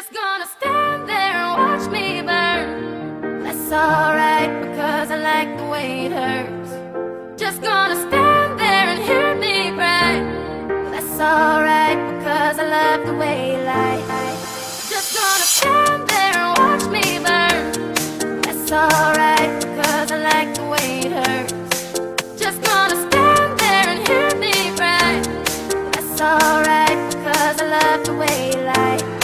just gonna stand there and watch me burn. That's alright, because I like the way it hurts. Just gonna stand there and hear me cry That's alright, because I love the way it lie Just gonna stand there and watch me burn. That's alright, because I like the way it hurts. Just gonna stand there and hear me cry That's alright, because I love the way you lie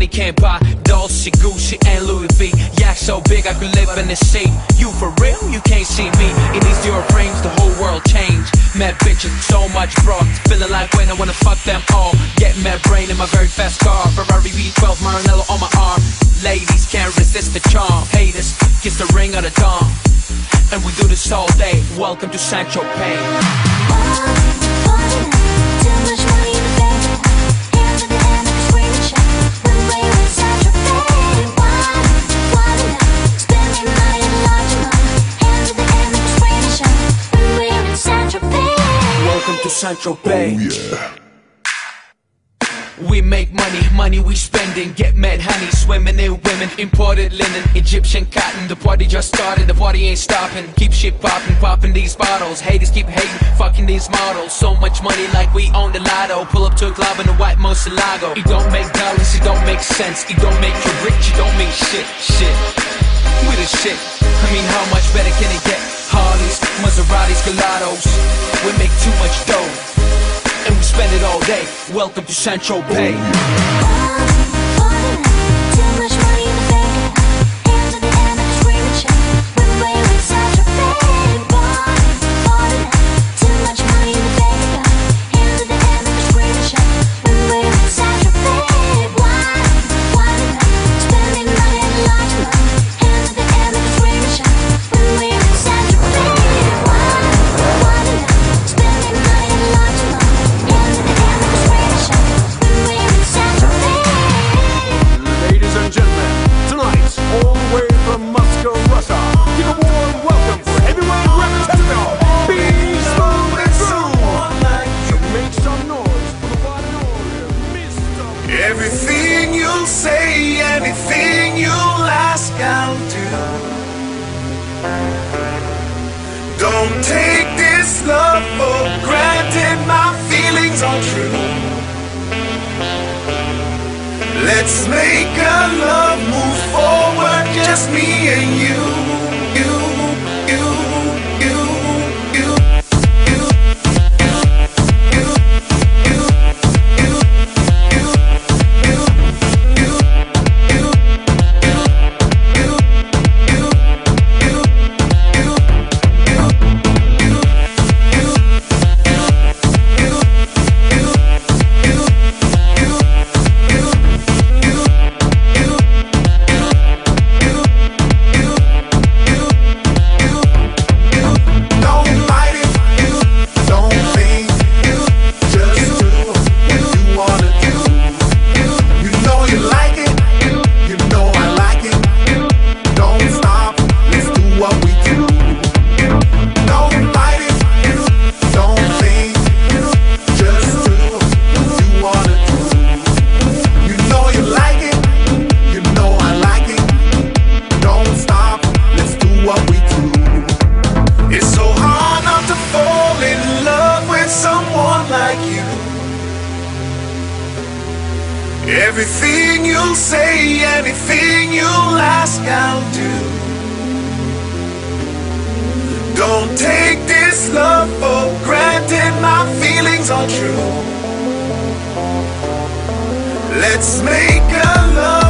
money can't buy. Dolce, Gucci, and Louis V. Yak so big I could live in the sea. You for real? You can't see me. In these Dior frames, the whole world changed. Mad bitches, so much broad. Feeling like when I wanna fuck them all. Get mad brain in my very fast car. Ferrari V12, Maranello on my arm. Ladies can't resist the charm. Haters, kiss the ring of the dawn. And we do this all day. Welcome to St. Tropez. St. Tropez. Oh, we make money, money we spending. Get mad honey, swimming in women. Imported linen, Egyptian cotton. The party just started, the party ain't stopping. Keep shit popping, popping these bottles. Haters keep hating, fucking these models. So much money like we own the lotto. Pull up to a club in a white Murciélago. It don't make dollars, it don't make sense. It don't make you rich, it don't mean shit, shit. We the shit. I mean, how much better can it get? Harleys, Maseratis, Gelatos. We make too much dough and we spend it all day. Welcome to St. Tropez. Me and you. You, Let's make a love.